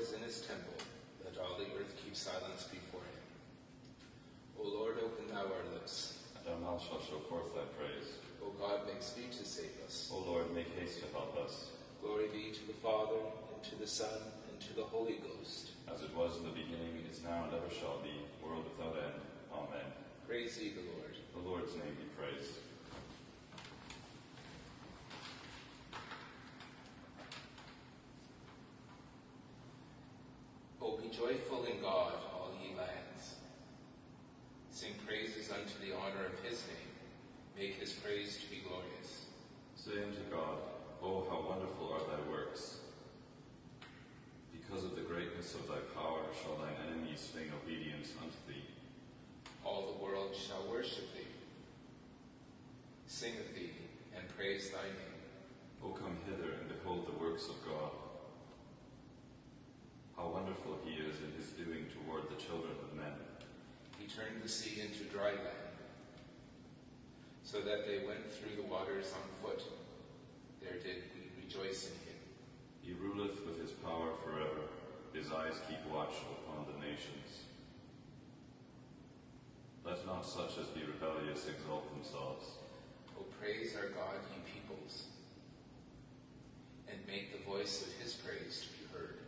is in his temple. Let all the earth keep silence before him. O Lord, open thou our lips. And our mouth shall show forth thy praise. O God, make speed to save us. O Lord, make haste to help us. Glory be to the Father, and to the Son, and to the Holy Ghost. As it was in the beginning, is now, and ever shall be, world without end. Amen. Praise ye the Lord. The Lord's name be praised. O be joyful in God, all ye lands. Sing praises unto the honor of his name. Make his praise to be glorious. Say unto God, Oh, how wonderful are thy works! Because of the greatness of thy power shall thine enemies sing obedience unto thee. All the world shall worship thee. Sing of thee, and praise thy name. O come hither and behold the works of God. How wonderful he is in his doing toward the children of men. He turned the sea into dry land, so that they went through the waters on foot. There did we rejoice in him. He ruleth with his power forever. His eyes keep watch upon the nations. Let not such as be rebellious exalt themselves. O praise our God, ye peoples, and make the voice of his praise to be heard.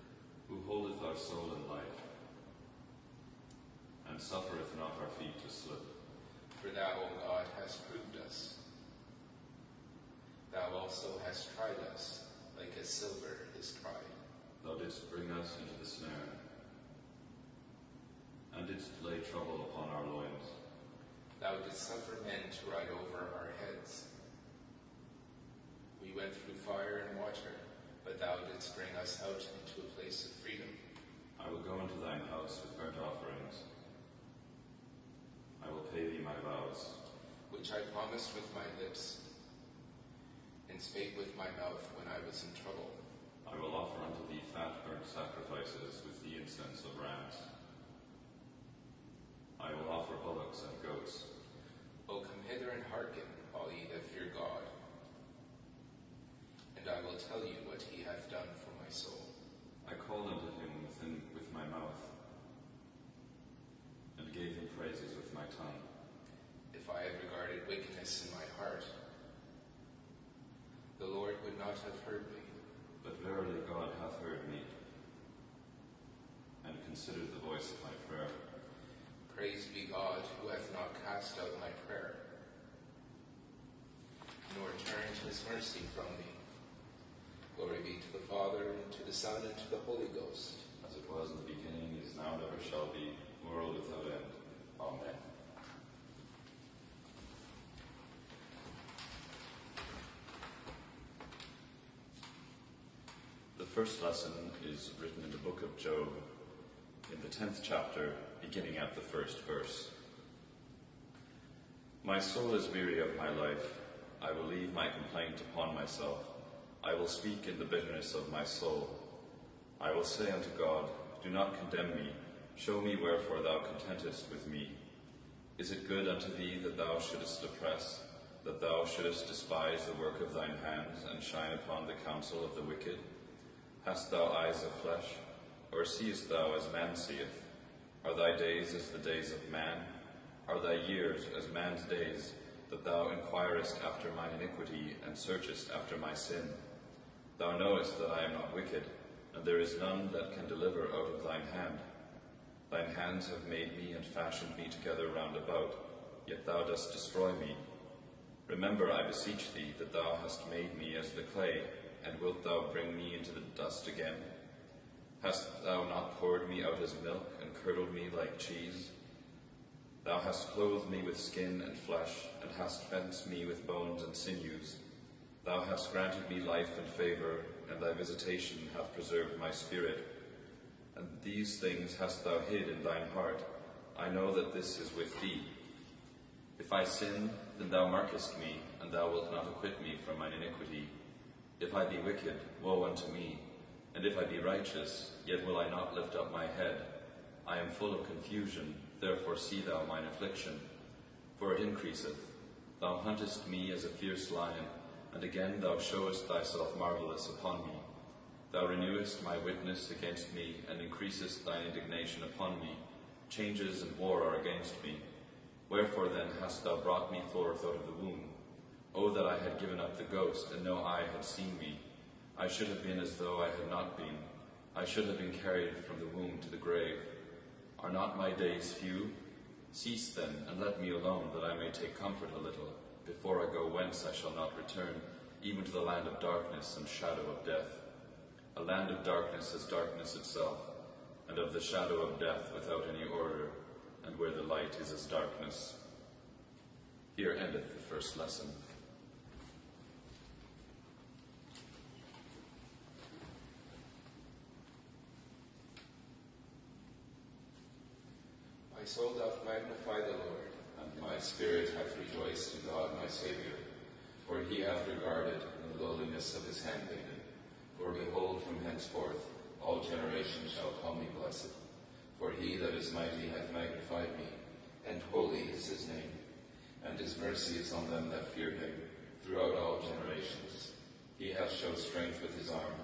Who holdeth our soul in life, suffereth not our feet to slip. For thou, O God, hast proved us. Thou also hast tried us, like as silver is tried. Thou didst bring us into the snare, and didst lay trouble upon our loins. Thou didst suffer men to ride over our heads. We went through fire and water, but thou didst bring us out into a place of freedom. I will go into thine house with burnt offerings. I will pay thee my vows. which I promised with my lips, and spake with my mouth when I was in trouble. I will offer unto thee fat burnt sacrifices with the incense of rams. I will offer bullocks and goats. O come hither and hearken, all ye that fear God, and I will tell you what he hath done for my soul. I called unto him within with my mouth, and gave him praises with my tongue. If I had wickedness in my heart, the Lord would not have heard me. But verily God hath heard me, and considered the voice of my prayer. Praise be God, who hath not cast out my prayer, nor turned his mercy from me. Glory be to the Father, and to the Son, and to the Holy Ghost. As it was in the beginning, is now, and ever shall be, world without end. Amen. First lesson is written in the book of Job, in the tenth chapter, beginning at the first verse. My soul is weary of my life. I will leave my complaint upon myself. I will speak in the bitterness of my soul. I will say unto God, Do not condemn me. Show me wherefore thou contentest with me. Is it good unto thee that thou shouldest oppress, that thou shouldest despise the work of thine hands, and shine upon the counsel of the wicked? Hast thou eyes of flesh, or seest thou as man seeth? Are thy days as the days of man? Are thy years as man's days, that thou inquirest after mine iniquity, and searchest after my sin? Thou knowest that I am not wicked, and there is none that can deliver out of thine hand. Thine hands have made me and fashioned me together round about, yet thou dost destroy me. Remember, I beseech thee, that thou hast made me as the clay, and wilt thou bring me into the dust again? Hast thou not poured me out as milk, and curdled me like cheese? Thou hast clothed me with skin and flesh, and hast fenced me with bones and sinews. Thou hast granted me life and favour, and thy visitation hath preserved my spirit. And these things hast thou hid in thine heart. I know that this is with thee. If I sin, then thou markest me, and thou wilt not acquit me from mine iniquity. If I be wicked, woe unto me. And if I be righteous, yet will I not lift up my head. I am full of confusion, therefore see thou mine affliction. For it increaseth. Thou huntest me as a fierce lion, and again thou showest thyself marvellous upon me. Thou renewest my witness against me, and increasest thine indignation upon me. Changes and war are against me. Wherefore then hast thou brought me forth out of the womb? O that I had given up the ghost, and no eye had seen me. I should have been as though I had not been. I should have been carried from the womb to the grave. Are not my days few? Cease then, and let me alone, that I may take comfort a little, before I go whence I shall not return, even to the land of darkness and shadow of death. A land of darkness is darkness itself, and of the shadow of death without any order, and where the light is as darkness. Here endeth the first lesson. My soul doth magnify the Lord, and my spirit hath rejoiced in God my Saviour. For he hath regarded the lowliness of his handmaiden. For behold, from henceforth all generations shall call me blessed. For he that is mighty hath magnified me, and holy is his name. And his mercy is on them that fear him throughout all generations. He hath showed strength with his arm.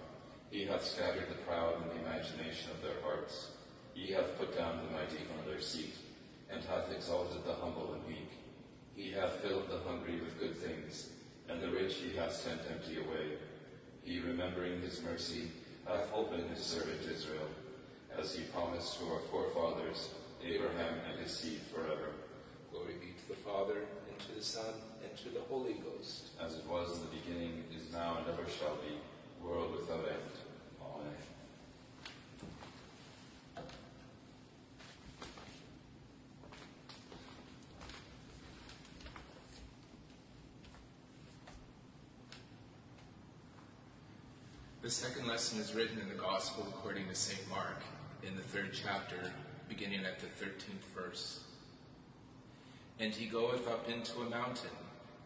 He hath scattered the proud in the imagination of their hearts. He hath put down the mighty from their seat, and hath exalted the humble and meek. He hath filled the hungry with good things, and the rich he hath sent empty away. He, remembering his mercy, hath opened his servant Israel, as he promised to our forefathers, Abraham and his seed forever. Glory be to the Father, and to the Son, and to the Holy Ghost. As it was in the beginning, is now, and ever shall be, world without end. Amen. The second lesson is written in the Gospel according to St. Mark, in the third chapter, beginning at the thirteenth verse. And he goeth up into a mountain,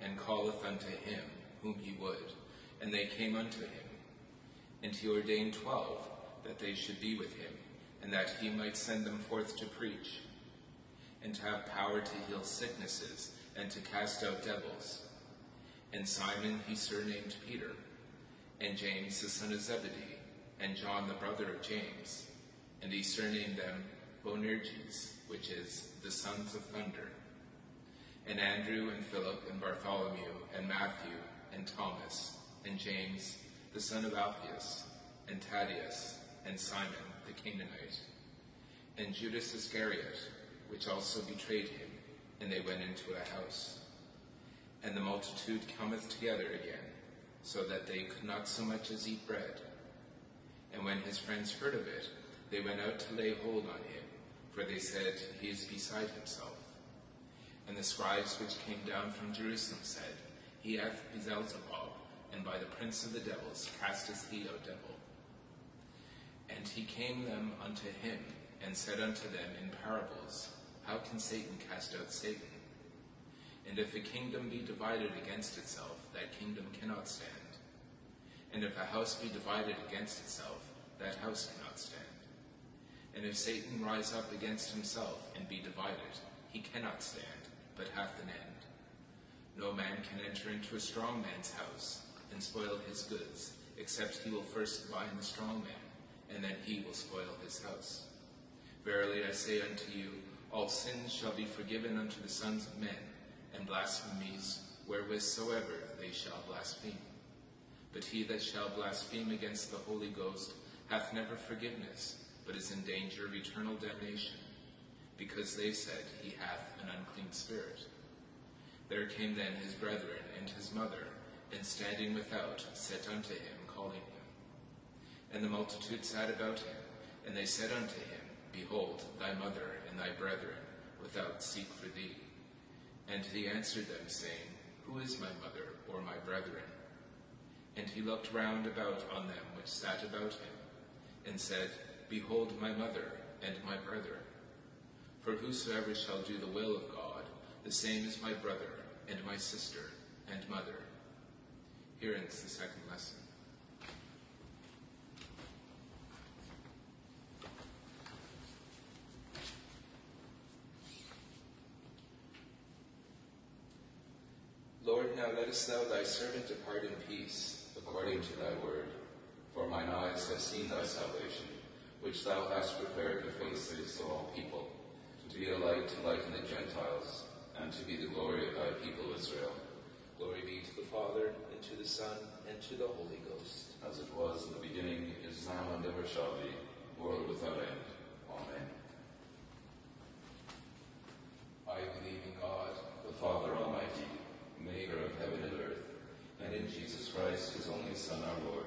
and calleth unto him whom he would, and they came unto him. And he ordained twelve, that they should be with him, and that he might send them forth to preach, and to have power to heal sicknesses, and to cast out devils. And Simon he surnamed Peter, and James the son of Zebedee, and John the brother of James, and he surnamed them Boanerges, which is the sons of thunder, and Andrew and Philip and Bartholomew and Matthew and Thomas and James the son of Alphaeus and Thaddeus and Simon the Canaanite, and Judas Iscariot, which also betrayed him, and they went into a house. And the multitude cometh together again, so that they could not so much as eat bread. And when his friends heard of it, they went out to lay hold on him, for they said, He is beside himself. And the scribes which came down from Jerusalem said, He hath Beelzebub, and by the prince of the devils casteth he out devil. And he came them unto him, and said unto them in parables, How can Satan cast out Satan? And if a kingdom be divided against itself, that kingdom cannot stand. And if a house be divided against itself, that house cannot stand. And if Satan rise up against himself and be divided, he cannot stand, but hath an end. No man can enter into a strong man's house and spoil his goods, except he will first bind the strong man, and then he will spoil his house. Verily I say unto you, all sins shall be forgiven unto the sons of men, and blasphemies wherewith soever they shall blaspheme. But he that shall blaspheme against the Holy Ghost hath never forgiveness, but is in danger of eternal damnation, because they said he hath an unclean spirit. There came then his brethren and his mother, and standing without, said unto him, calling him. And the multitude sat about him, and they said unto him, Behold, thy mother and thy brethren without seek for thee. And he answered them, saying, Who is my mother or my brethren? And he looked round about on them which sat about him, and said, Behold my mother and my brethren. For whosoever shall do the will of God, the same is my brother and my sister and mother. Here ends the second lesson. Lord, now lettest thou thy servant depart in peace, according to thy word. For mine eyes have seen thy salvation, which thou hast prepared before the face of all people, to be a light to lighten the Gentiles, and to be the glory of thy people Israel. Glory be to the Father, and to the Son, and to the Holy Ghost. As it was in the beginning, is now, and ever shall be, world without end. Amen. I believe in God, The Father Almighty, maker of heaven and earth, and in Jesus Christ, his only Son, our Lord,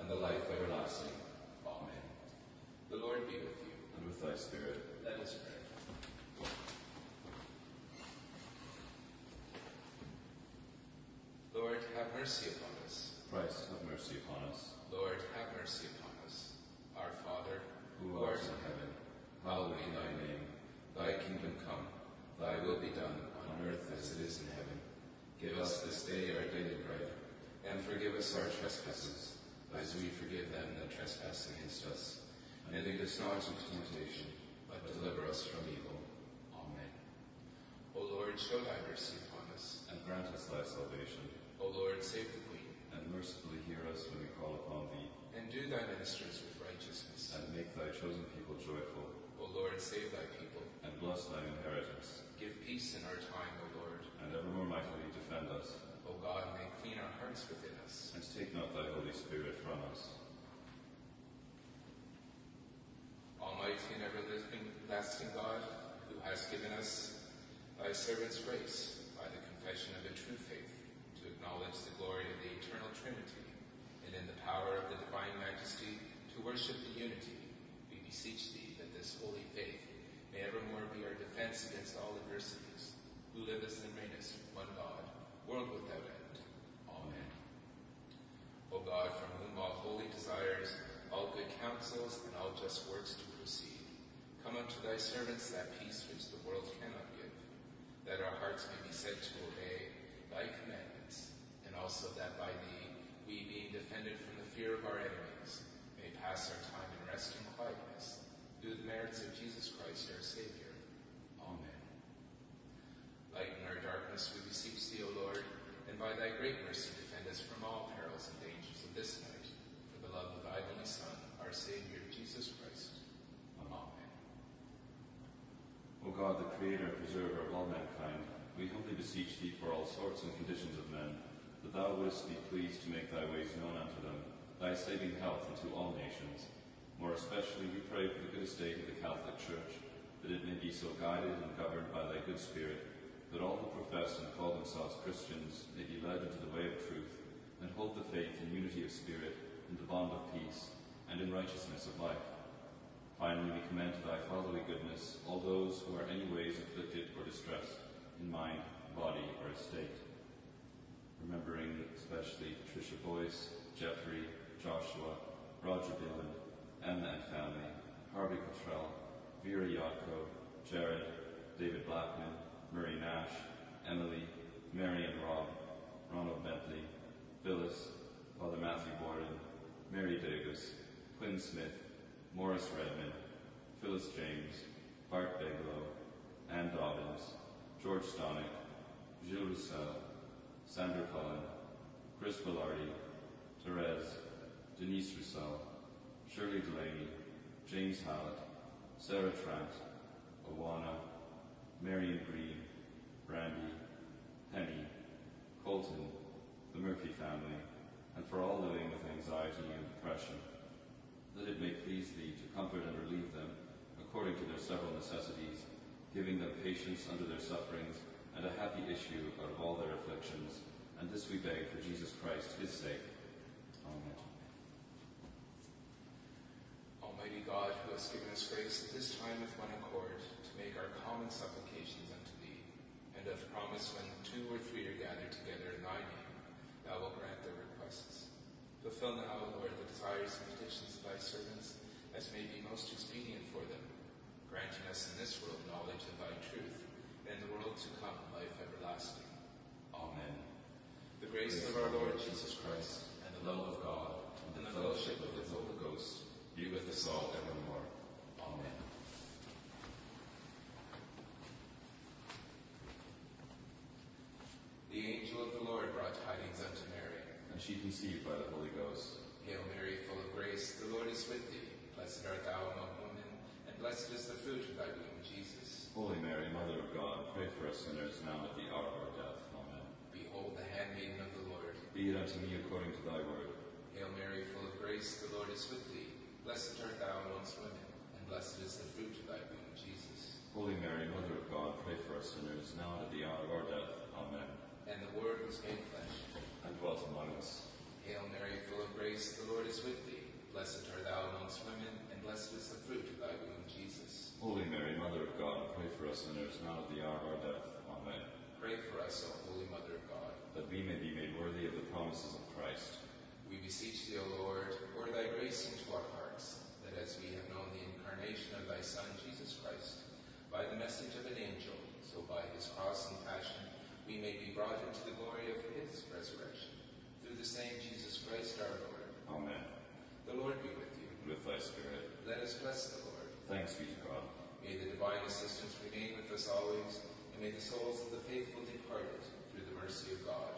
and the life everlasting. Amen. the Lord be with you. And with thy spirit. Let us pray. Lord, have mercy upon us. Christ, have mercy upon us. Lord, have mercy upon us. Our Father, Who art in heaven, hallowed be thy name. Thy kingdom come, thy will be done, on earth as it is in heaven. Give us this day our daily bread, and forgive us our trespasses, as we forgive them that trespass against us. And lead us not into temptation, but deliver us from evil. Amen. O Lord, show thy mercy upon us. And grant us thy salvation, O Lord, save the Queen, and mercifully hear us when we call upon thee, and do thy ministers with righteousness. and make thy chosen people joyful, O Lord, save thy people. and bless thine inheritance, Give peace in our time, O Lord. and evermore mightily defend us, O God, may clean our hearts within us. and take not thy Holy Spirit from us. Almighty and everlasting lasting God, who hast given us thy servant's grace by the confession of a true faith, to acknowledge the glory of the eternal Trinity, and in the power of the divine majesty to worship the unity, we beseech thee that this holy faith may evermore be our defense against all adversities, who livest and reignest one God, world without end. Amen. O God, from whom all holy desires, all good counsels, and all just works do proceed, come unto thy servants that peace which the world cannot give, that our hearts may be set to obey thy commandments, and also that by thee we, being defended from the fear of our enemies, may pass our time in rest and quietness, through the merits of Jesus Christ our Savior. Amen. Lighten our darkness, we beseech thee, O Lord, and by thy great mercy defend us from all perils and dangers of this night, for the love of thy only Son, our Savior, Jesus Christ. Amen. O God, the Creator and Preserver of all mankind, we humbly beseech thee for all sorts and conditions of men, that thou wouldst be pleased to make thy ways known unto them, thy saving health unto all nations. More especially we pray for the good estate of the Catholic Church, that it may be so guided and governed by thy good Spirit, that all who profess and call themselves Christians may be led into the way of truth, and hold the faith in unity of spirit, in the bond of peace, and in righteousness of life. Finally, we commend to thy fatherly goodness all those who are any ways afflicted or distressed in mind, body, or estate. Remembering especially Patricia Boyce, Jeffrey, Joshua, Roger Dillon, Emma and family, Harvey Cottrell, Vera Yatko, Jared, David Blackman, Murray Nash, Emily, Mary and Rob, Ronald Bentley, Phyllis, Father Matthew Borden, Mary Davis, Quinn Smith, Morris Redmond, Phyllis James, Bart Bigelow, Ann Dobbins, George Stonick, Gilles Roussel, Sandra Cullen, Chris Villardi, Therese, Denise Roussel, Shirley Delaney, James Hallett, Sarah Trant, Awana, Marion Green, Brandy, Penny, Colton, the Murphy family, and for all living with anxiety and depression, that it may please thee to comfort and relieve them according to their several necessities, giving them patience under their sufferings and a happy issue out of all their afflictions. And this we beg for Jesus Christ, his sake. Amen. Almighty God, who hast given us grace at this time with one accord to make our common supplications unto thee, and hath promised when two or three are gathered together in thy name, thou wilt grant their requests. Fulfill now, Lord, the desires and petitions of thy servants, as may be most expedient for them, granting us in this world knowledge of thy truth, and in the world to come life everlasting. Amen. The grace of our Lord Jesus Christ, and the love of God, and the fellowship of the Holy Ghost, be with us all evermore. Amen. The angel of the Lord brought tidings unto Mary. And she conceived by the Holy Ghost. Hail Mary, full of grace, the Lord is with thee. Blessed art thou among women, and blessed is the fruit of thy womb, Jesus. Holy Mary, Mother of God, pray for us sinners now and at the hour of our death. Amen. Behold the handmaiden of the Lord. Be it unto me according to thy word. Hail Mary, full of grace, the Lord is with thee. Blessed art thou amongst women, and blessed is the fruit of thy womb, Jesus. Holy Mary, Mother of God, pray for us sinners now and at the hour of our death. Amen. And the Word was made flesh. And dwelt among us. Hail Mary, full of grace, the Lord is with thee. Blessed art thou amongst women, and blessed is the fruit of thy womb, Jesus. Holy Mary, Mother of God, pray for us sinners now and at the hour of our death. Amen. Pray for us, O Holy Mother of God. That we may be made worthy of the promises of Christ. We beseech thee, O Lord, pour thy grace into our hearts, as we have known the incarnation of thy Son, Jesus Christ, by the message of an angel, so by his cross and passion, we may be brought into the glory of his resurrection. Through the same Jesus Christ our Lord. Amen. The Lord be with you. And with thy spirit. Let us bless the Lord. Thanks be to God. May the divine assistance remain with us always, and may the souls of the faithful departed, through the mercy of God,